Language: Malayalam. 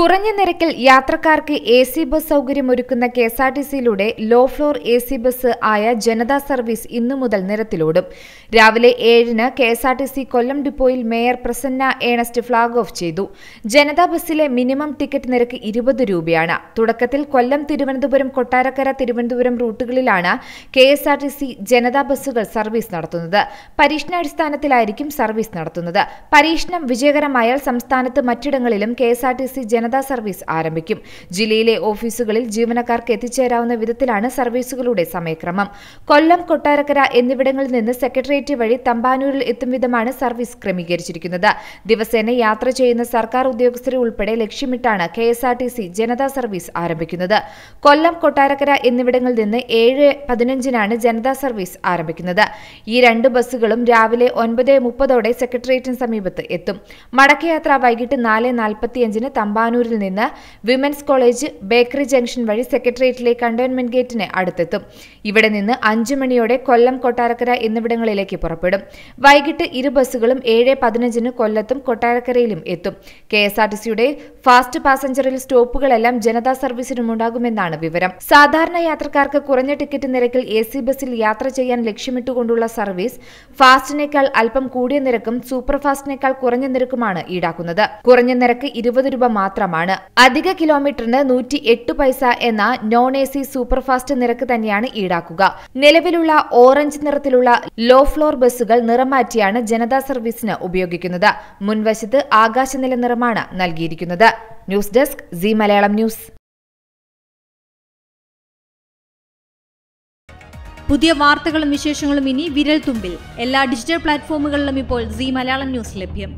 കുറഞ്ഞ നിരക്കിൽ യാത്രക്കാർക്ക് എ സി ബസ് സൗകര്യമൊരുക്കുന്ന K S R T സിയിലൂടെ low floor A C bus ആയ ജനതാ സർവീസ് ഇന്നു മുതൽ നിരത്തിലോടും. രാവിലെ ഏഴിന് K S R T C Kollam ഡിപ്പോയിൽ mayor Prasanna Ernest flag off ചെയ്തു. ജനതാ ബസ്സിലെ മിനിമം ടിക്കറ്റ് നിരക്ക് ഇരുപത് രൂപയാണ്. തുടക്കത്തിൽ Kollam Thiruvananthapuram Kottarakkara Thiruvananthapuram റൂട്ടുകളിലാണ് K S R T C Janata ബസ്സുകൾ സർവീസ് നടത്തുന്നത്. പരീക്ഷണാടിസ്ഥാനത്തിലായിരിക്കും സർവീസ് നടത്തുന്നത്. പരീക്ഷണം വിജയകരമായാൽ സംസ്ഥാനത്ത് മറ്റിടങ്ങളിലും K S R T C Janata service ആരംഭിക്കും. ജില്ലയിലെ ഓഫീസുകളിൽ ജീവനക്കാർക്ക് എത്തിച്ചേരാവുന്ന വിധത്തിലാണ് സർവീസുകളുടെ സമയക്രമം. കൊല്ലം കൊട്ടാരക്കര എന്നിവിടങ്ങളിൽ നിന്ന് സെക്രട്ടേറിയറ്റ് വഴി തമ്പാനൂരിൽ എത്തും വിധമാണ് സർവീസ് ക്രമീകരിച്ചിരിക്കുന്നത്. ദിവസേന യാത്ര ചെയ്യുന്ന സർക്കാർ ഉദ്യോഗസ്ഥരെ ഉൾപ്പെടെ ലക്ഷ്യമിട്ടാണ് K S R T C Janatha service ആരംഭിക്കുന്നത്. കൊല്ലം കൊട്ടാരക്കര എന്നിവിടങ്ങളിൽ നിന്ന് ഏഴ് പതിനഞ്ചിനാണ് ജനതാ സർവീസ് ആരംഭിക്കുന്നത്. ഈ രണ്ട് ബസ്സുകളും രാവിലെ ഒൻപത് മുപ്പതോടെ സെക്രട്ടേറിയറ്റിന് സമീപത്ത് എത്തും. മടക്കയാത്ര വൈകിട്ട് നാല് നാൽപ്പത്തിയഞ്ചിന് തമ്പാനൂരിൽ നിന്ന് വിമൻസ് കോളേജ് ബേക്കറി ജംഗ്ഷൻ വഴി സെക്രട്ടേറിയറ്റിലെ കണ്ടെയ്ൻമെന്റ് ഗേറ്റിന് അടുത്തെത്തും. ഇവിടെ നിന്ന് അഞ്ചു മണിയോടെ കൊല്ലം കൊട്ടാരക്കര എന്നിവിടങ്ങളിലേക്ക് പുറപ്പെടും. വൈകിട്ട് ഇരു ബസ്സുകളും ഏഴ് പതിനഞ്ചിന് കൊല്ലത്തും കൊട്ടാരക്കരയിലും എത്തും. കെ എസ് ആർ ടി സിയുടെ ഫാസ്റ്റ് പാസഞ്ചറിൽ സ്റ്റോപ്പുകളെല്ലാം ജനതാ സർവീസിനുമുണ്ടാകുമെന്നാണ് വിവരം. സാധാരണ യാത്രക്കാർക്ക് കുറഞ്ഞ ടിക്കറ്റ് നിരക്കിൽ എ സി ബസ്സിൽ യാത്ര ചെയ്യാൻ ലക്ഷ്യമിട്ടുകൊണ്ടുള്ള സർവീസ് ഫാസ്റ്റിനേക്കാൾ അല്പം കൂടിയ നിരക്കും സൂപ്പർ ഫാസ്റ്റിനേക്കാൾ കുറഞ്ഞ നിരക്കുമാണ് ഈടാക്കുന്നത്. കുറഞ്ഞ നിരക്ക് ഇരുപത് രൂപ മാത്രമാണ്. അധിക കിലോമീറ്ററിന് നൂറ്റി എട്ട് പൈസ എന്ന നോൺ എ സി സൂപ്പർഫാസ്റ്റ് നിരക്ക് തന്നെയാണ് ഈടാക്കുക. നിലവിലുള്ള ഓറഞ്ച് നിറത്തിലുള്ള ലോ ഫ്ലോർ ബസ്സുകൾ നിറം മാറ്റിയാണ് ജനതാ സർവീസിന് ഉപയോഗിക്കുന്നത്. മുൻവശത്ത് ആകാശനില നിറമാണ് നൽകിയിരിക്കുന്നത്. News desk C Malayalam news. പുതിയ വാർത്തകളും വിശേഷങ്ങളും ഇനി വിരൽ തുമ്പിൽ. എല്ലാ ഡിജിറ്റൽ പ്ലാറ്റ്ഫോമുകളിലും ഇപ്പോൾ സി മലയാളം ന്യൂസ് ലഭ്യം.